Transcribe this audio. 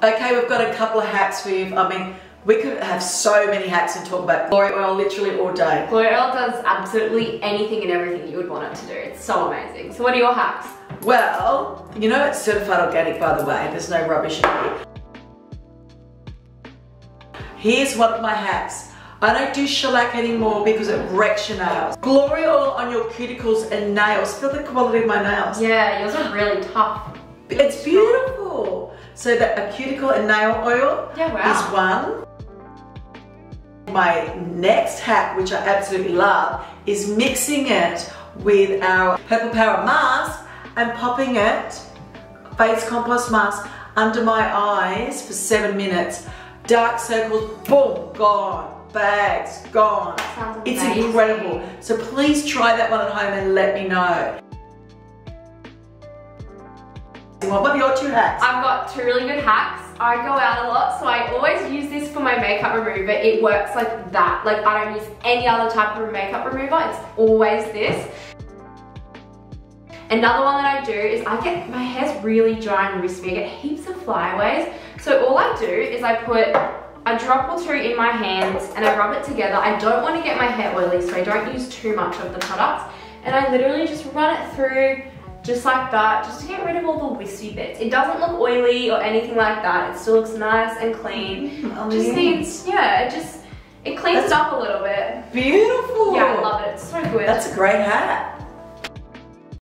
Okay, we've got a couple of hacks for you. I mean, we could have so many hacks and talk about glory oil literally all day. Glory oil does absolutely anything and everything you would want it to do. It's so amazing. So what are your hacks? Well, you know it's certified organic by the way. There's no rubbish in here. Here's one of my hacks. I don't do shellac anymore because it wrecks your nails. Glory oil on your cuticles and nails. Feel the quality of my nails. Yeah, yours are really tough. It's beautiful. So that a cuticle and nail oil yeah, wow. is one. My next hack, which I absolutely love, is mixing it with our Purple Power mask and popping it, face compost mask, under my eyes for seven minutes. Dark circles, boom, gone. Bags, gone. It's incredible. So please try that one at home and let me know. What are your two hacks? I've got two really good hacks. I go out a lot, so I always use this for my makeup remover. It works like that. Like I don't use any other type of makeup remover. It's always this. Another one that I do is I get, my hair's really dry and wispy. I get heaps of flyaways. So all I do is I put a drop or two in my hands and I rub it together. I don't want to get my hair oily, so I don't use too much of the products. And I literally just run it through just like that, just to get rid of all the wispy bits. It doesn't look oily or anything like that. It still looks nice and clean. Mm, just needs, yeah, it just, it cleans That's up a little bit. Beautiful. Yeah, I love it. It's so good. That's a great hat.